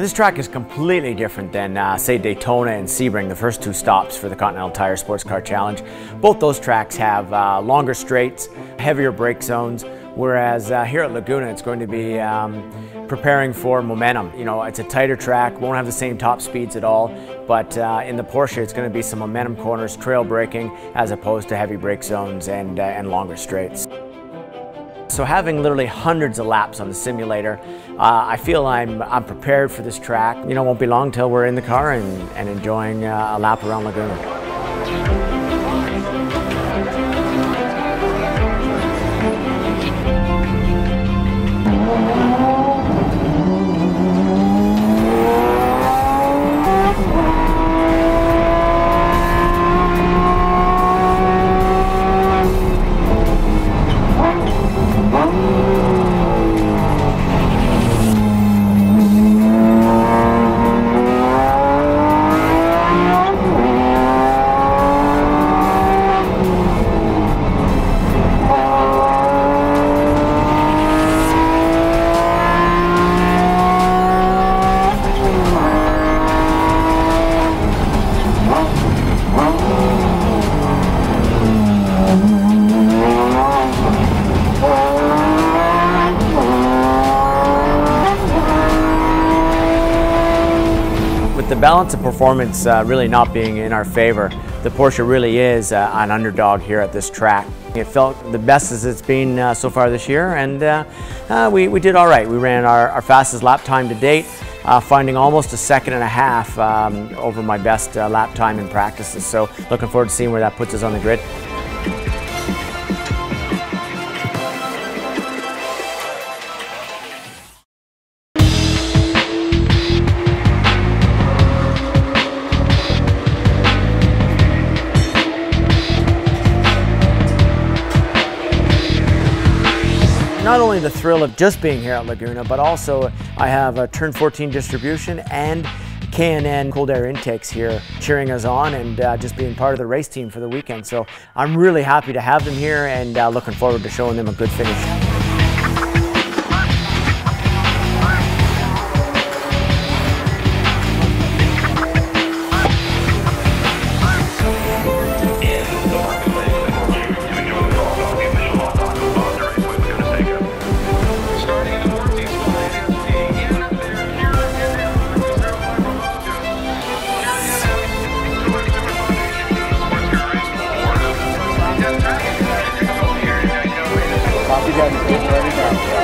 This track is completely different than, uh, say, Daytona and Sebring, the first two stops for the Continental Tire Sports Car Challenge. Both those tracks have uh, longer straights, heavier brake zones, whereas uh, here at Laguna it's going to be um, preparing for momentum. You know, it's a tighter track, won't have the same top speeds at all, but uh, in the Porsche it's going to be some momentum corners, trail braking, as opposed to heavy brake zones and, uh, and longer straights. So having literally hundreds of laps on the simulator, uh, I feel I'm, I'm prepared for this track. You know, it won't be long till we're in the car and, and enjoying uh, a lap around Laguna. Balance of performance uh, really not being in our favor, the Porsche really is uh, an underdog here at this track. It felt the best as it's been uh, so far this year, and uh, uh, we, we did all right. We ran our, our fastest lap time to date, uh, finding almost a second and a half um, over my best lap time in practices. So looking forward to seeing where that puts us on the grid. Not only the thrill of just being here at Laguna, but also I have a Turn 14 distribution and K&N cold air intakes here cheering us on and uh, just being part of the race team for the weekend. So I'm really happy to have them here and uh, looking forward to showing them a good finish. Yeah, right now.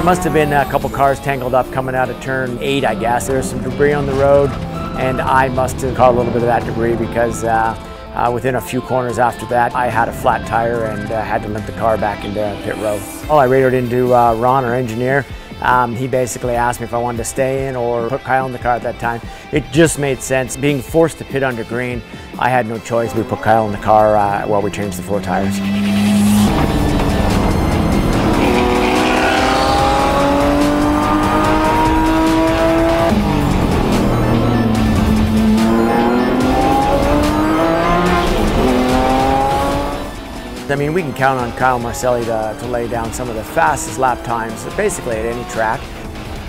There must have been a couple cars tangled up coming out of turn eight, I guess. There was some debris on the road, and I must have caught a little bit of that debris because uh, uh, within a few corners after that, I had a flat tire and uh, had to limp the car back into pit road. Well, I radioed into uh, Ron, our engineer. Um, he basically asked me if I wanted to stay in or put Kyle in the car at that time. It just made sense. Being forced to pit under green, I had no choice. We put Kyle in the car uh, while we changed the four tires. I mean, we can count on Kyle Marcelli to, to lay down some of the fastest lap times, basically at any track.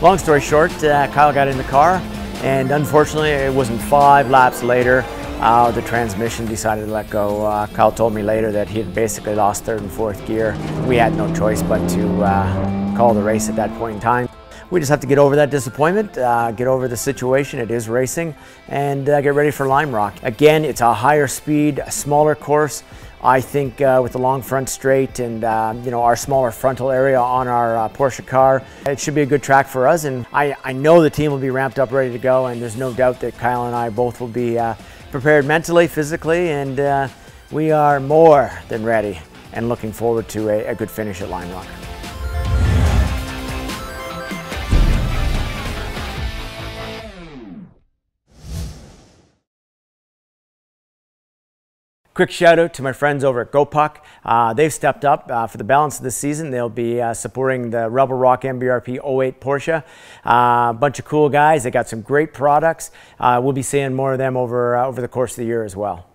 Long story short, uh, Kyle got in the car, and unfortunately, it wasn't five laps later, uh, the transmission decided to let go. Uh, Kyle told me later that he had basically lost third and fourth gear. We had no choice but to uh, call the race at that point in time. We just have to get over that disappointment, uh, get over the situation. It is racing, and uh, get ready for Lime Rock. Again, it's a higher speed, a smaller course. I think uh, with the long front straight and uh, you know our smaller frontal area on our uh, Porsche car, it should be a good track for us. And I, I know the team will be ramped up, ready to go. And there's no doubt that Kyle and I both will be uh, prepared mentally, physically, and uh, we are more than ready and looking forward to a, a good finish at Lime Rock. Quick shout out to my friends over at GoPuck. Uh, they've stepped up uh, for the balance of the season. They'll be uh, supporting the Rebel Rock MBRP 08 Porsche. A uh, bunch of cool guys. They got some great products. Uh, we'll be seeing more of them over, uh, over the course of the year as well.